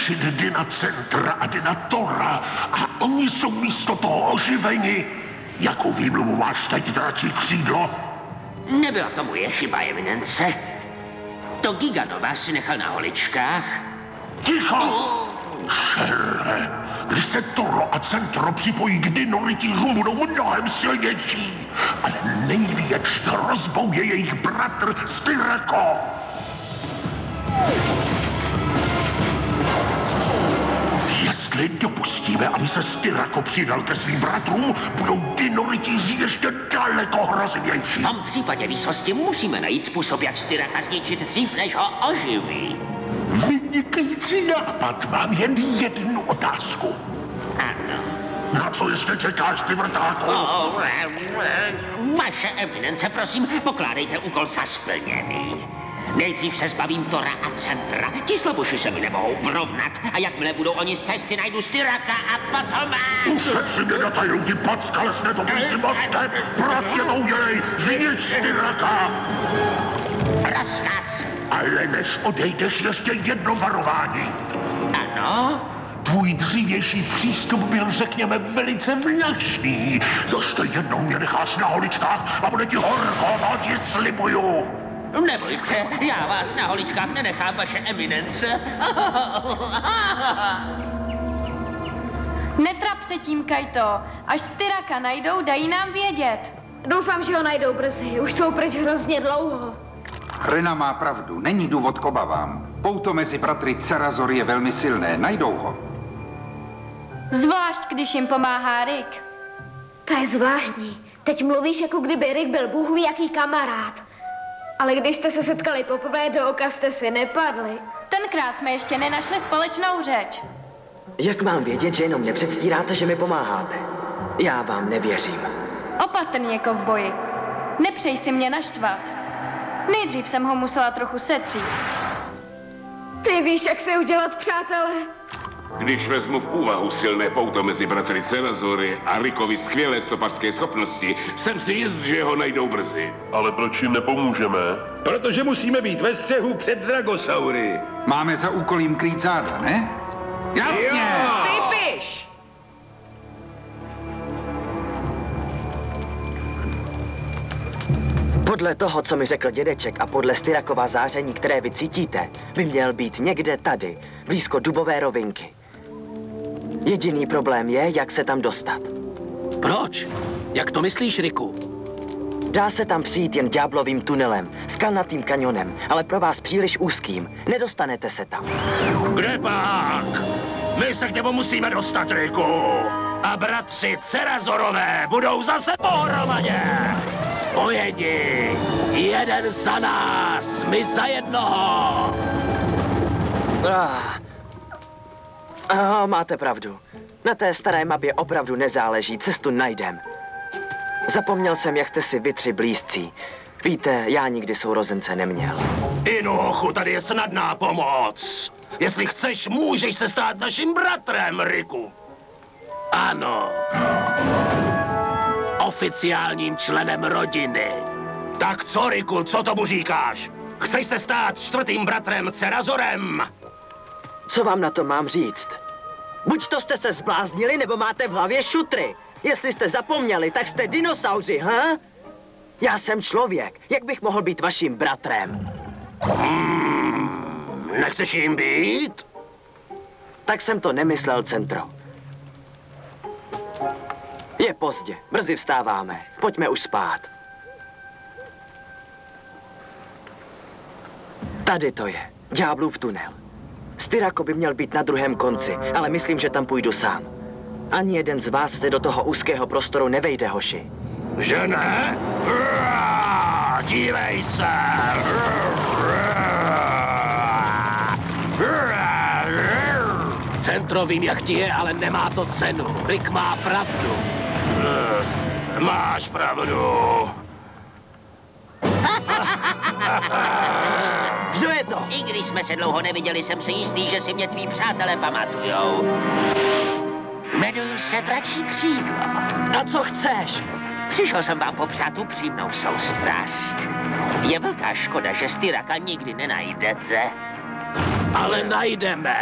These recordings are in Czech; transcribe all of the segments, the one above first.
zničit Dynacentra a Dynatora a oni jsou místo toho oživeni. Jakou výmluvu máš teď, dračí křídlo? Nebyla to moje chyba, eminence. To Giganova si nechal na holičkách. Ticho! Šere, když se Toro a Centro připojí k dinorytířům, budou mnohem silnější. Ale největší hrozbou je jejich bratr Styrako. Jestli dopustíme, aby se Styrako přidal ke svým bratrům, budou dinorytíři ještě daleko hrozivější. V tom případě výsosti musíme najít způsob, jak Styraka zničit dřív, než ho oživí. Vynikající nápad. Mám jen jednu otázku. Ano. Na co ještě čekáš, ty vrtáku? O, eh, eh, vaše eminence, prosím, pokládejte úkol za splněný. Nejdřív se zbavím Tora a Centra. Ti slaboši se mi nemohou vrovnat. A jakmile budou oni z cesty, najdu Styraka a potom... Ušetři mě detailu, ty packale to ty mozkem! Prostě to udělej! Znič Styraka! Rozkaz. Ale než odejdeš, ještě jedno varování. Ano? Tvůj dřívější přístup byl, řekněme, velice vlašný. Ještě jednou mě necháš na holičkách a bude ti horko, to ti slibuju. Nebojte, já vás na holičkách nenechám, vaše eminence. Netrap se tím, Kajto. Až Styraka najdou, dají nám vědět. Doufám, že ho najdou brzy. Už jsou pryč hrozně dlouho. Rena má pravdu, není důvod k obavám. Pouto mezi bratry Cerazor je velmi silné, najdou ho. Zvlášť, když jim pomáhá Rick. To je zvláštní. Teď mluvíš, jako kdyby Rick byl bůh ví jaký kamarád. Ale když jste se setkali poprvé do oka, jste si nepadli. Tenkrát jsme ještě nenašli společnou řeč. Jak mám vědět, že jenom nepředstíráte, že mi pomáháte? Já vám nevěřím. Opatrně, kovboji. Nepřej si mě naštvat. Nejdřív jsem ho musela trochu setřít. Ty víš, jak se udělat, přátelé? Když vezmu v úvahu silné pouto mezi bratry Cerazory a Rikovi skvělé stopařské schopnosti, jsem si jist, že ho najdou brzy. Ale proč jim nepomůžeme? Protože musíme být ve střehu před dragosaury. Máme za úkol jim krýt záda, ne? Jasně! Sypiš! Podle toho, co mi řekl dědeček a podle Styrakova záření, které vy cítíte, by měl být někde tady, blízko dubové rovinky. Jediný problém je, jak se tam dostat. Proč? Jak to myslíš, Riku? Dá se tam přijít jen ďáblovým tunelem, skalnatým kanionem, ale pro vás příliš úzkým. Nedostanete se tam. Kde pak? My se k němu musíme dostat, Riku. A bratři Cerazorové budou zase pohromadě. Spojeni. Jeden za nás, my za jednoho. Ah. Ah, máte pravdu. Na té staré mapě opravdu nezáleží, cestu najdem. Zapomněl jsem, jak jste si vy tři blízcí. Víte, já nikdy sourozence neměl. Inochu, tady je snadná pomoc. Jestli chceš, můžeš se stát naším bratrem, Riku. Ano. Oficiálním členem rodiny. Tak co, Riku, co tomu říkáš? Chceš se stát čtvrtým bratrem Cerazorem? Co vám na to mám říct? Buď to jste se zbláznili, nebo máte v hlavě šutry. Jestli jste zapomněli, tak jste dinosauři, ha? Já jsem člověk. Jak bych mohl být vaším bratrem? Hmm, nechceš jim být? Tak jsem to nemyslel, Centro. Je pozdě, brzy vstáváme. Pojďme už spát. Tady to je, ďáblův tunel. Styrako by měl být na druhém konci, ale myslím, že tam půjdu sám. Ani jeden z vás se do toho úzkého prostoru nevejde, hoši. Že ne? Dívej se! Centro vím, jak ti je, ale nemá to cenu. Rick má pravdu. Máš pravdu. I když jsme se dlouho neviděli, jsem si jistý, že si mě tví přátelé pamatujou. Jmenuji se Dračí křídlo. A co chceš? Přišel jsem vám popřát upřímnou soustrast. Je velká škoda, že Styraka nikdy nenajdete. Ale najdeme.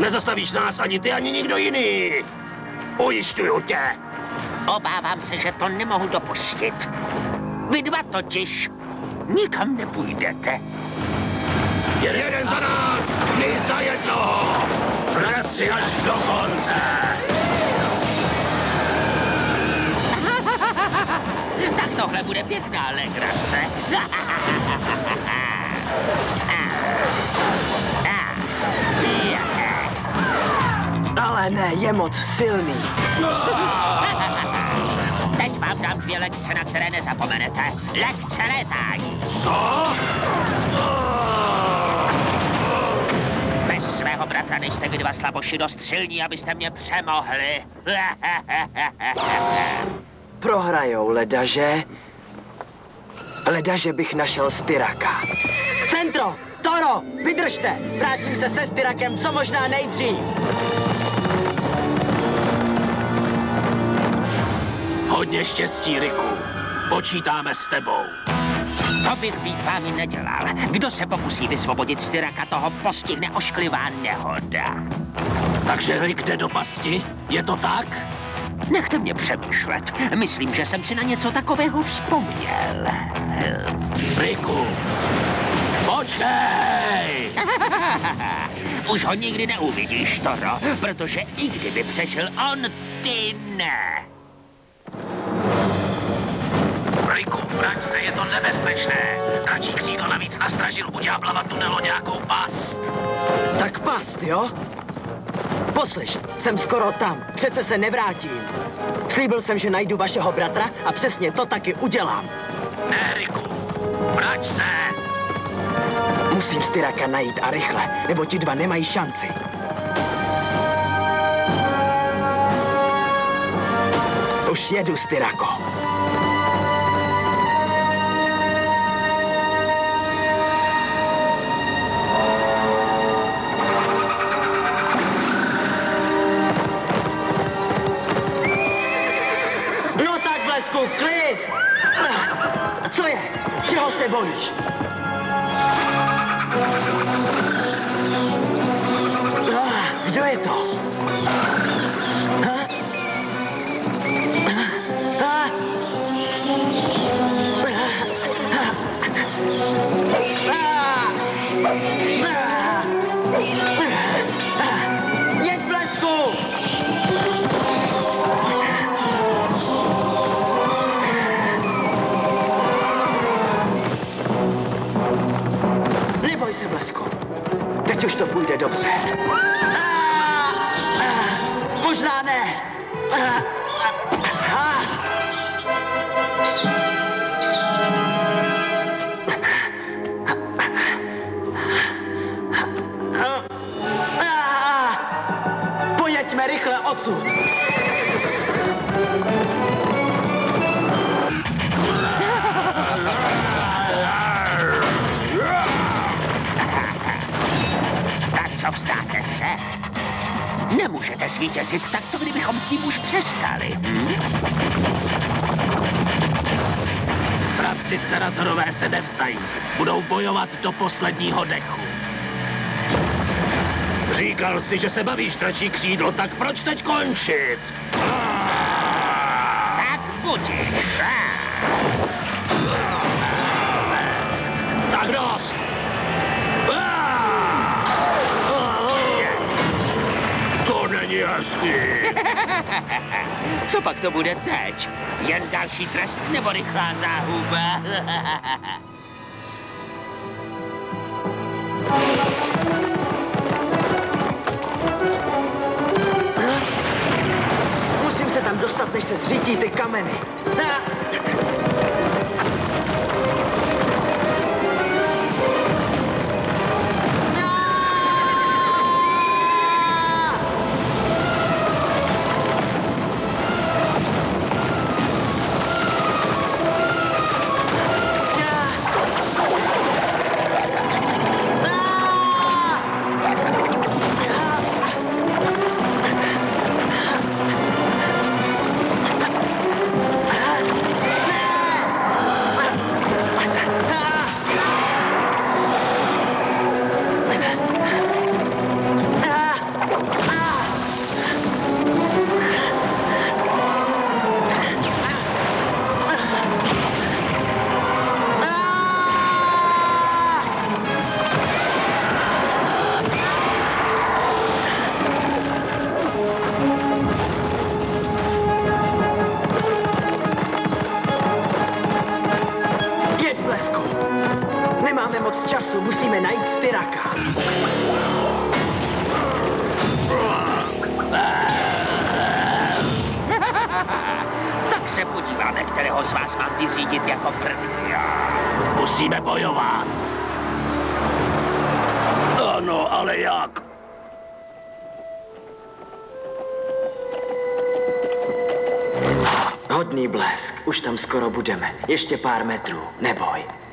Nezastavíš nás ani ty, ani nikdo jiný. Ujišťuju tě. Obávám se, že to nemohu dopustit. Vy dva totiž nikam nepůjdete. Jeden, jeden za nás, my za jednoho. Bratři až do konce. tak tohle bude pěkná legrace. Ale ne, je moc silný. Teď vám dám dvě lekce, na které nezapomenete. Lekce létání. Co? Bratra nejste vy dva slaboši dost silní, abyste mě přemohli. Prohrajou, ledaže. Ledaže bych našel Styraka. Centro! Toro! Vydržte! Vrátím se se Styrakem co možná nejdřív. Hodně štěstí, Riku. Počítáme s tebou. To bych být vámi nedělal. Kdo se pokusí vysvobodit Styraka, toho postihne ošklivá nehoda. Takže Rick jde do pasti? Je to tak? Nechte mě přemýšlet. Myslím, že jsem si na něco takového vzpomněl. Riku, počkej! Už ho nikdy neuvidíš, Toro, protože i kdyby přežil on, ty ne. Riku, vrať nebezpečné. Dračí křídlo navíc nastražil u ďáblava tunelu nějakou past. Tak past, jo? Poslyš, jsem skoro tam. Přece se nevrátím. Slíbil jsem, že najdu vašeho bratra a přesně to taky udělám. Ne, Riku, vrať se! Musím Styraka najít a rychle, nebo ti dva nemají šanci. Už jedu, Styrako. Blesku, klid! A Co je? Čeho se bojíš? Ah, Kdo je to? Ah. Se, Blesku. Teď už to půjde dobře. Možná ne. Pojeďme rychle odsud. Co vzdáte se? Nemůžete zvítězit, tak co kdybychom s tím už přestali? Hm? Bratři Cerazorové se nevzdají. Budou bojovat do posledního dechu. Říkal si, že se bavíš, dračí křídlo, tak proč teď končit? Tak budiš. Hezký. Co pak to bude teď? Jen další trest nebo rychlá záhuba? Musím se tam dostat, než se zřítí ty kameny. Z vás mám vyřídit jako první. Musíme bojovat. Ano, ale jak? Hodný blesk, už tam skoro budeme. Ještě pár metrů, neboj.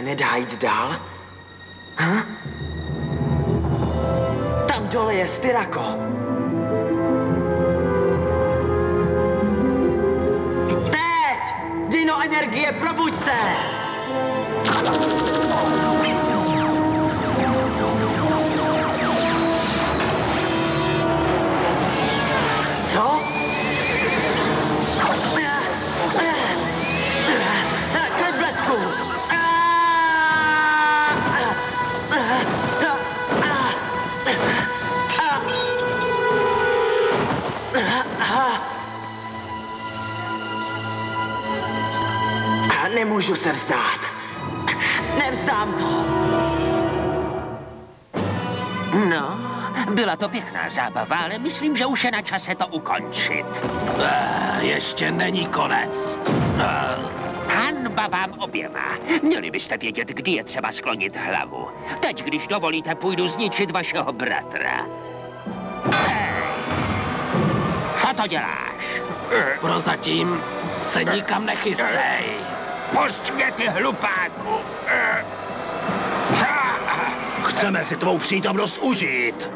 Se nedá jít dál? Hm? Tam dole je Styrako. Teď! Dino energie, probuď se! Nemůžu se vzdát. Nevzdám to. No, byla to pěkná zábava, ale myslím, že už je na čase to ukončit. Eh, ještě není konec. Eh, Hanba vám oběma. Měli byste vědět, kdy je třeba sklonit hlavu. Teď, když dovolíte, půjdu zničit vašeho bratra. Co to děláš? Prozatím se nikam nechystej. Pusť mě, ty hlupáku! Chceme si tvou přítomnost užít.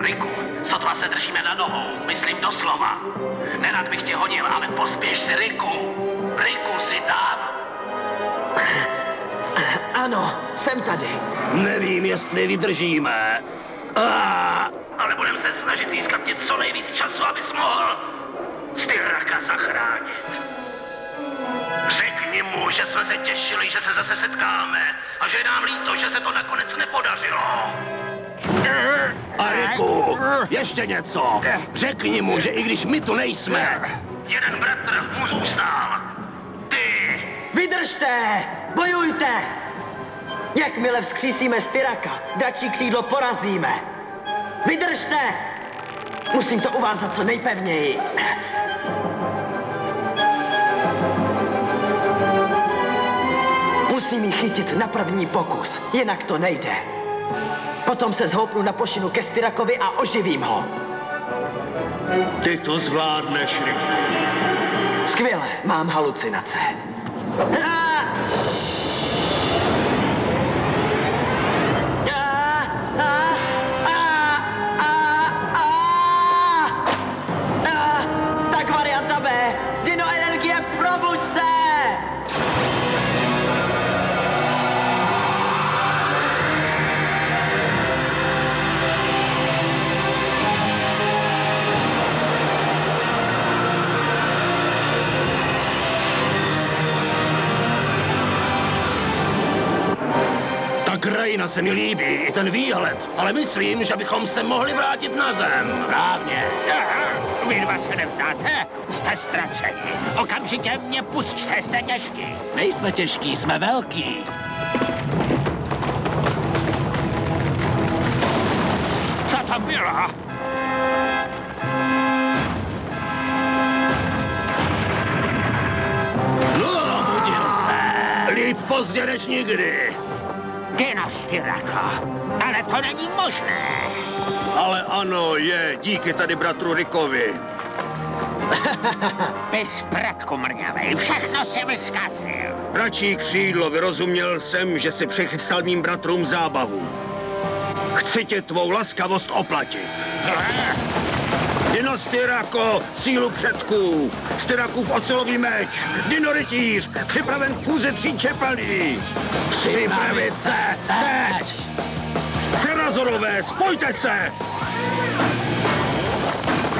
Riku, sotva se držíme na nohou, myslím doslova. Nerad bych tě hodil, ale pospěš si, Riku. Riku si tam. Ano, jsem tady. Nevím, jestli vydržíme. Ah, Ale budeme se snažit získat ti co nejvíc času, abys mohl Styraka zachránit. Řekni mu, že jsme se těšili, že se zase setkáme a že je nám líto, že se to nakonec nepodařilo. a Riku, ještě něco. Řekni mu, že i když my tu nejsme, Jeden bratr mu zůstal. Ty Vydržte! Bojujte! Jakmile vzkřísíme Styraka, dračí křídlo porazíme. Vydržte! Musím to uvázat co nejpevněji. Musím ji chytit na první pokus, jinak to nejde. Potom se zhoupnu na plošinu ke Styrakovi a oživím ho. Ty to zvládneš, Riku. Skvěle, mám halucinace. Ah, se mi líbí, i ten výhled, ale myslím, že bychom se mohli vrátit na zem. Správně. Aha, Vy dva se nevzdáte? Jste ztraceni. Okamžitě mě pusťte, jste těžký. Nejsme těžký, jsme velký. Co to bylo? Pozdě než nikdy. Dynasty Rako. Ale to není možné. Ale ano, je, díky tady bratru Rikovi. Ty zpratku mrňavej, všechno si vyzkazil. Račí křídlo, vyrozuměl jsem, že si přechystal mým bratrům zábavu. Chci tě tvou laskavost oplatit. Dino Styrako, sílu předků, Styrakův ocelový meč, Dino rytíř, připraven k fúzi tří čepelí. Připravit se teď. Serazorové, spojte se!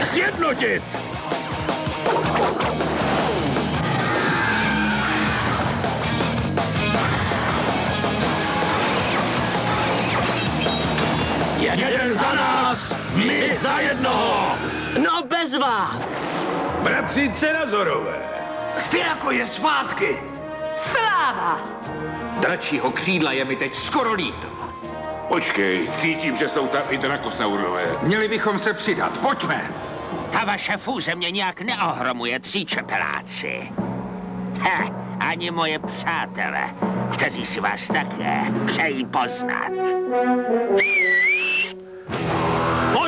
Sjednotit! Je Jeden za nás, my za jednoho! No bezva! Bratři Cerazorové, Styrako je svátky! Sláva! Dračího křídla je mi teď skoro líto. Počkej, cítím, že jsou tam i drakosaurové. Měli bychom se přidat. Pojďme. Ta vaše fůze mě nějak neohromuje, tříčepeláci. He, ani moje přátelé, kteří si vás také přejí poznat.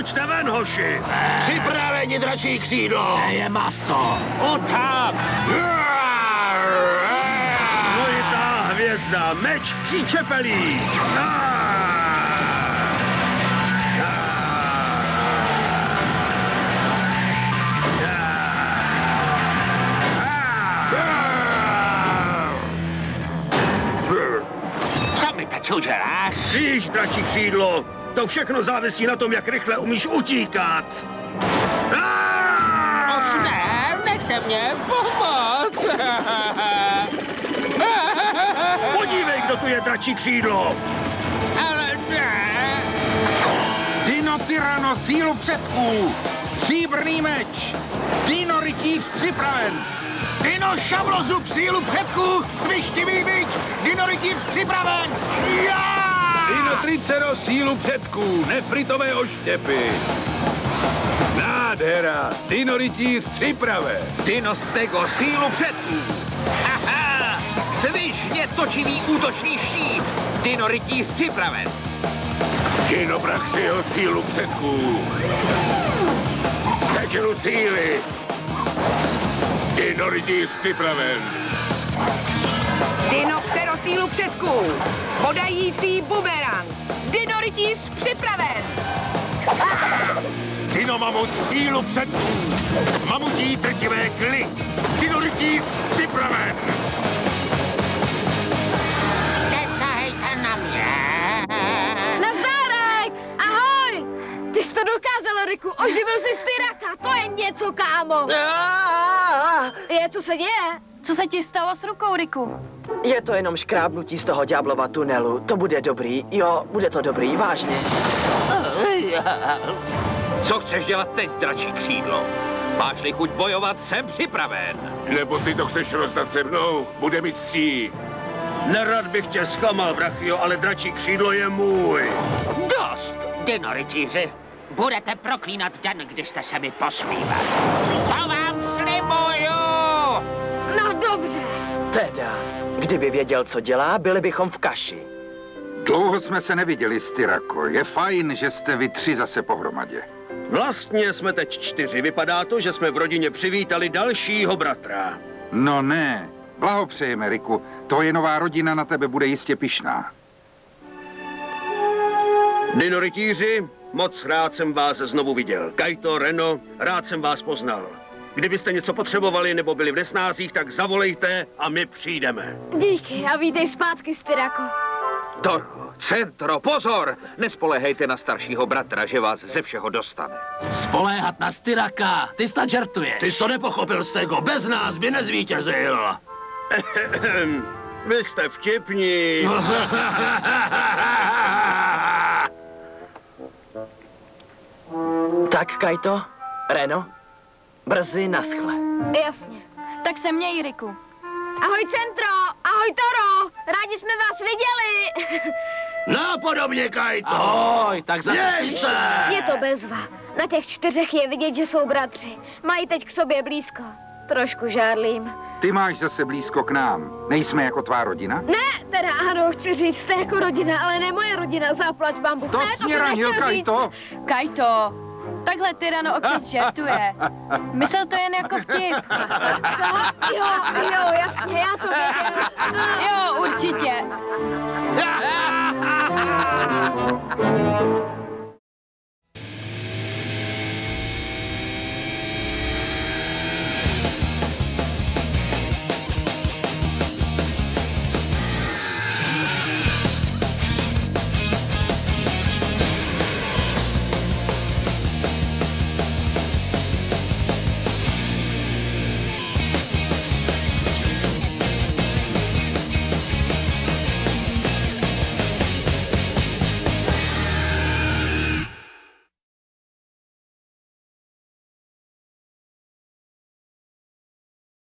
Pojďte ven, hoši! Připraveni dračí křídlo! Kde je maso? Útok! Dvojitá hvězda, meč příčepelí! Co uděláš? Víš, dračí křídlo, to všechno závisí na tom, jak rychle umíš utíkat. Už ne, nechte mě pomoct. Podívej, kdo tu je dračí křídlo. Ale ne. Dino Tyrano, sílu předků! Stříbrný meč! Dino Rytíř připraven! Dino šavlozub sílu předků, svištivý bič, Dino rytíř připraven! Já! Dino Tricero sílu předků, nefritové oštěpy. Nádhera, Dino rytíř připraven. Dino Stego sílu předků. Aha! Svižně točivý útočný štít. Dino rytíř připraven. Dino Brachyho sílu předků. Sekiru síly. Dino rytíř připraven. Dino pterosílu předků. Bodající bumerang. Dino rytíř připraven. Dino mamut sílu předků, mamutí drtivé kly, Dino rytíř připraven! Nesahejte na mě. Nazdárek! Ahoj! Ty jsi to dokázal, Riku. Oživil jsi Styraka. To je něco, kámo. Je, co se děje? Co se ti stalo s rukou, Riku? Je to jenom škrábnutí z toho ďáblova tunelu. To bude dobrý. Jo, bude to dobrý, vážně. Co chceš dělat teď, dračí křídlo? Máš-li chuť bojovat, jsem připraven. Nebo si to chceš rozdat se mnou? Bude mít stří. Nerad bych tě zklamal, brachio, ale dračí křídlo je můj. Dost, Dino rytíři. Budete proklínat den, kdy jste se mi posmívali. To vám slibuju! Dobře. Teda, kdyby věděl, co dělá, byli bychom v kaši. Dlouho jsme se neviděli, Styrako. Je fajn, že jste vy tři zase pohromadě. Vlastně jsme teď čtyři. Vypadá to, že jsme v rodině přivítali dalšího bratra. No ne, blahopřejeme, Riku. Tvoje nová rodina na tebe bude jistě pišná. Dino rytíři, moc rád jsem vás znovu viděl. Kajto, Reno, rád jsem vás poznal. Kdybyste něco potřebovali nebo byli v nesnázích, tak zavolejte a my přijdeme. Díky a vítej zpátky, Styrako. Doro, centro, pozor! Nespolehejte na staršího bratra, že vás ze všeho dostane. Spoléhat na Styraka, ty snad žertuješ. Ty jsi to nepochopil, Stego, bez nás by nezvítězil. Vy jste vtipní. Tak, Kajto, Reno, brzy naschle. Jasně. Tak se měj, Riku. Ahoj, Centro! Ahoj, Toro! Rádi jsme vás viděli! No, podobně, Kajto. Ahoj, tak zase Měj se! Je to bezva. Na těch čtyřech je vidět, že jsou bratři. Mají teď k sobě blízko. Trošku žárlím. Ty máš zase blízko k nám. Nejsme jako tvá rodina? Ne, teda ano, chci říct, jste jako rodina, ale ne moje rodina, zaplať bambu. To ne, říct. Kajto. Kajto, takhle Tyrano občas žertuje. Myslel to jen jako vtip. Co? Jo, jo, jasně, já to věděl. Jo, určitě.